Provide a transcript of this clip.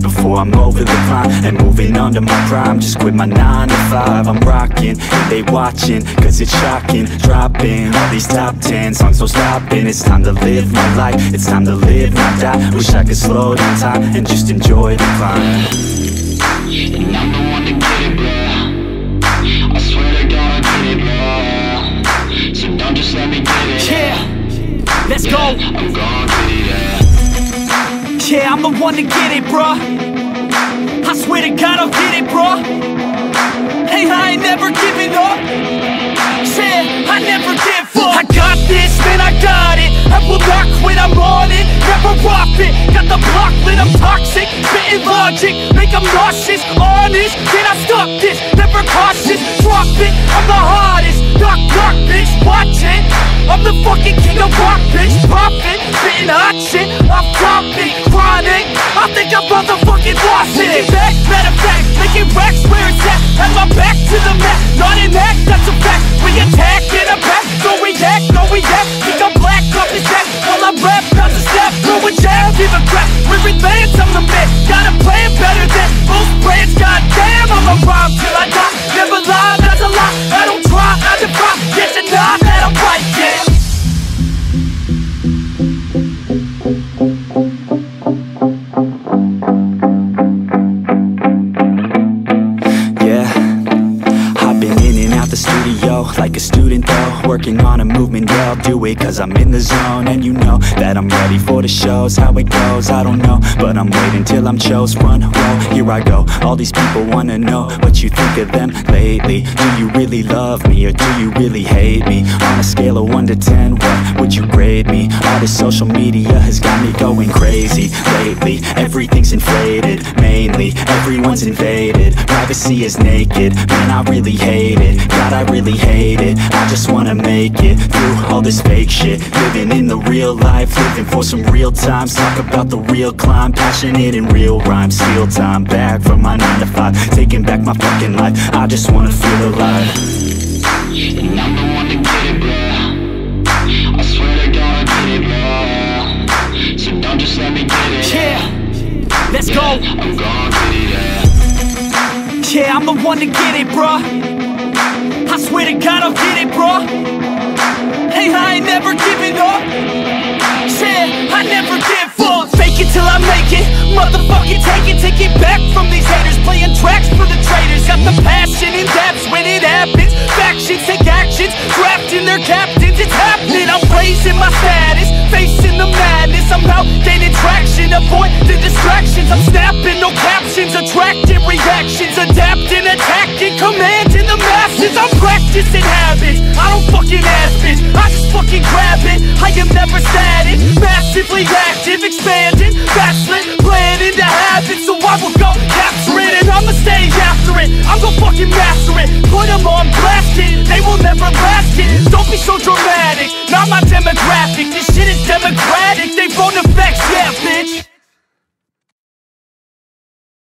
Before I'm over the climb And moving under my prime Just quit my 9 to 5 I'm rocking, they watching Cause it's shocking, dropping All these top 10 songs, no stopping It's time to live my life. It's time to live, not die. Wish I could slow down time And just enjoy the climb. And I'm the one to get it, bro I swear to God I get it, bro So don't just let me get it. Yeah, let's go. I'm gon' get it, yeah I'm the one to get it, bruh. I swear to God, I'll get it, bruh. Hey, I ain't never giving up. Yeah, I never give up. I got this, man, I got it. I will not quit, I'm on it. Never off it. Got the block lit, I'm toxic. Spitting logic, make them nauseous. Honest, can I stop this? Never cautious, drop it. I'm the hardest. Knock, knock, bitch, watch it. I'm the fucking king of rock, bitch. Poppin', spitting hot shit. Off topic. Think I'm motherfucking lost it. Making back, matter of fact, making racks where it's at. Have my back to the mat, not an act, that's a fact. We attack in a back, so we act, no we act. Think I'm black, up his neck, while I rap, not a step. Throw a jab, give a crap. We're advanced, I'm the man. Got a plan better than most brands. Goddamn, I'm a rhyme till I die. Never lie, that's a lie. I don't try, I defy. Get denied that I'm right. Yeah, like a student though. Working on a movement, yeah I'll do it cause I'm in the zone. And you know that I'm ready for the shows How it goes, I don't know. But I'm waiting till I'm chose Front row, here I go. All these people wanna know what you think of them lately. Do you really love me or do you really hate me? On a scale of 1 to 10, what would you grade me? All this social media has got me going crazy lately. Everything's inflated, mainly Everyone's invaded, privacy is naked Man, I really hate it, God, I really hate it I just wanna make it through all this fake shit. Living in the real life, living for some real times. Talk about the real climb, passionate in real rhymes. Steal time back from my 9 to 5 Taking back my fucking life, I just wanna feel alive. And I'm the one to get it, bro I swear to God I get it, bro So don't just let me get it. Yeah, let's go. I'm gon' get it, yeah. Yeah, I'm the one to get it, bruh. I swear to God, I'll get it, bro Hey, I ain't never giving up. Yeah, I never give up. Fake it till I make it. Motherfucking take it, take it back from these haters. Playing tracks for the traitors. Got the passion in depths when it happens. Factions take actions, drafting their captains. It's happening. I'm raising my status, facing the madness. I'm out gaining traction, avoid the distractions. I'm grab it. I am never static, massively active, expanding, backslid, playing into habits. So I will go capture it and I'ma stay after it. I'm gonna fucking master it. Put them on blast it. They will never last it. Don't be so dramatic. Not my demographic. This shit is democratic.